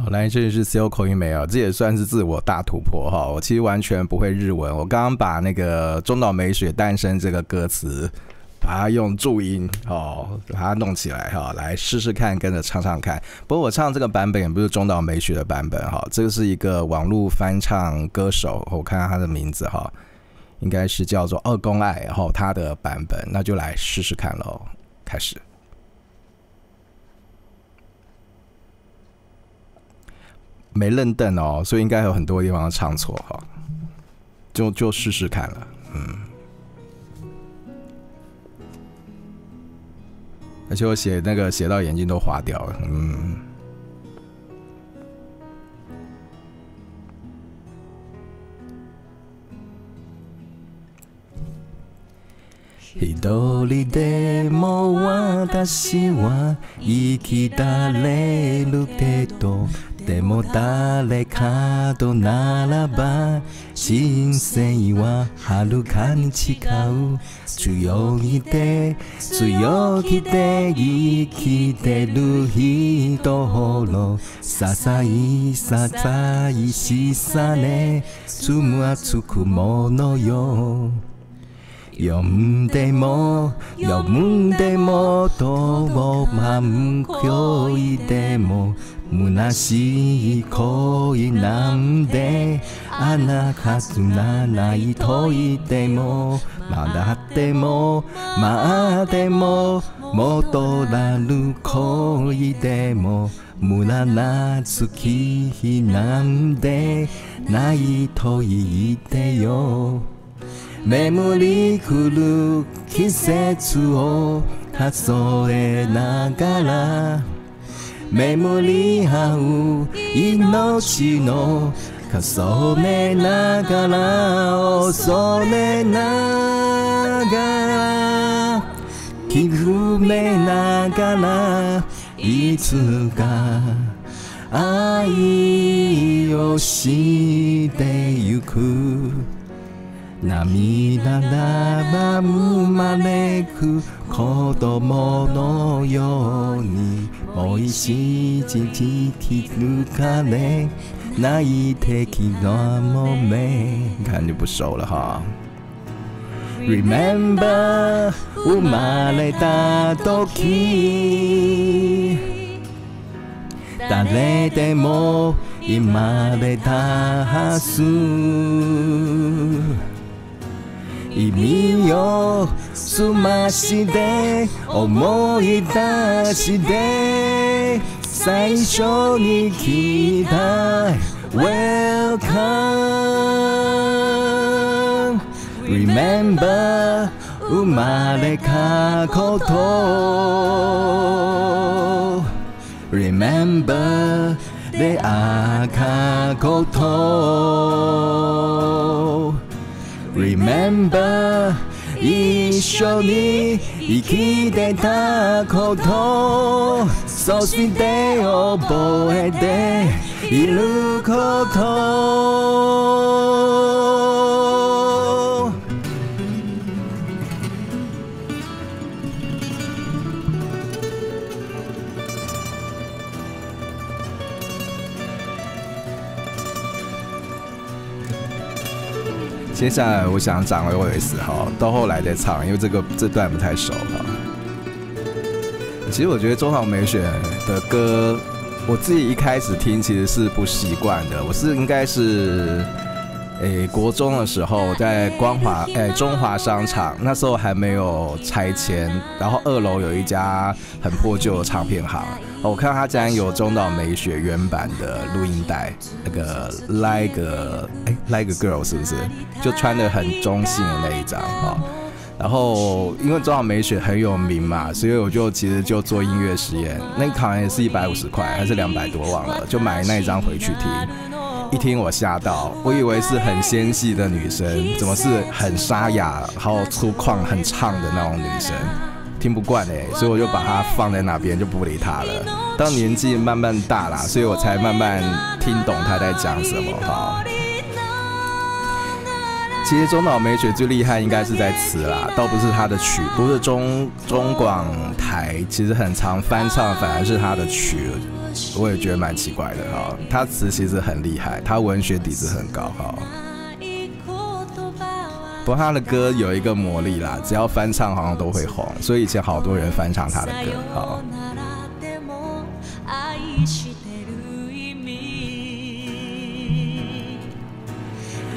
好，来，这里是 C O 口音没有，这也算是自我大突破哈。我其实完全不会日文，我刚刚把那个中岛美雪诞生这个歌词，把它用注音哦，把它弄起来哈，来试试看，跟着唱唱看。不过我唱这个版本也不是中岛美雪的版本哈，这个是一个网络翻唱歌手，我看看他的名字哈，应该是叫做二宫爱，然后他的版本，那就来试试看喽，开始。没认凳哦，所以应该有很多地方唱错哈，就就试试看了，嗯。而且我写那个写到眼睛都花掉了，嗯。一人でも私は生きられるけど でも誰かとならば人生は遥かに違う。強いて強気で生きてる人ほど些細ささいしさねつむはつくものよ読んでも読んでもどう満いでも虚しい恋なんで穴数がなないと言ってもまだってもまあでも戻らぬ恋でも無駄な月日なんでないと言ってよ。眠り来る季節を数えながら眠り合う命の重ねながら恐れながら気踏めながらいつか愛をしてゆく。涙なが生まれく子供のようにもう一時気づかれ泣いてきのもめ。看就不熟了哈 Remember 生まれた時。誰でも生まれたはず。意味を澄まして思い出して最初に聞いた Welcome. Remember 生まれたこと。Remember 出会ったこと。一緒に生きてたこと。そして覚えていること。接下来我想掌握一次哈，到后来再唱，因为这个这段不太熟哈。其实我觉得中岛美雪的歌，我自己一开始听其实是不习惯的。我是应该是，诶，国中的时候在光华诶中华商场，那时候还没有拆迁，然后二楼有一家很破旧的唱片行。我看到他竟然有中岛美雪原版的录音带，那个 Like 哎 Like Girl 是不是？就穿的很中性的那一张哈。然后因为中岛美雪很有名嘛，所以我就其实就做音乐实验。那好像也是一百五十块还是两百多忘了，就买那一张回去听。一听我吓到，我以为是很纤细的女生，怎么是很沙哑、然后粗犷、很唱的那种女生？听不惯哎，所以我就把它放在那边，就不理他了。到年纪慢慢大啦，所以我才慢慢听懂他在讲什么哈。其实中岛美雪最厉害应该是在词啦，倒不是她的曲，不是中中广台其实很常翻唱，反而是她的曲。我也觉得蛮奇怪的哈。他词其实很厉害，他文学底子很高哈。不过他的歌有一个魔力啦，只要翻唱好像都会红，所以以前好多人翻唱他的歌哈。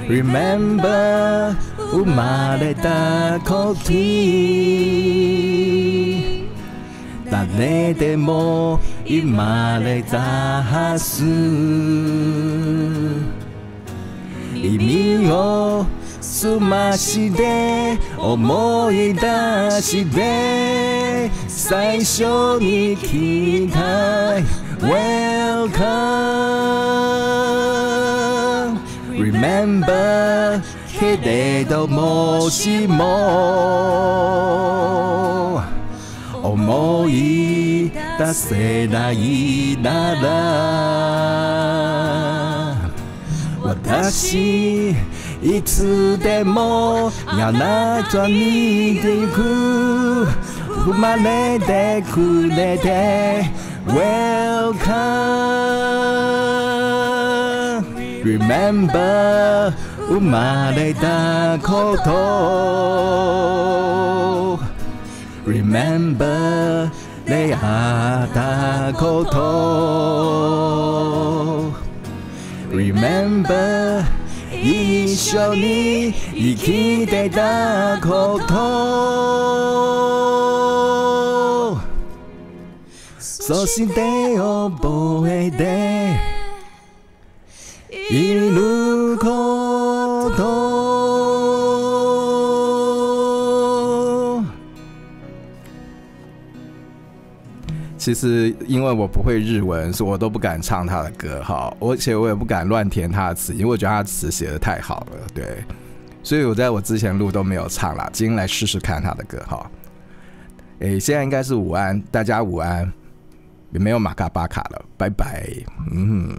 Remember 生まれた時誰でも 生まれたはず。意味をすまして思い出して最初に聞いた Welcome. Remember けれどもしも。思い出せないなら私いつでもあなたに行く生まれてくれて Welcome Remember 生まれたこと。Remember 出会ったこと。Remember 一緒に生きてたこと。そして覚えていること。其实因为我不会日文，所以我都不敢唱他的歌哈，而且我也不敢乱填他的词，因为我觉得他的词写的太好了，对，所以我在我之前录都没有唱啦，今天来试试看他的歌哈。诶，现在应该是午安，大家午安，也没有玛卡巴卡了，拜拜，嗯。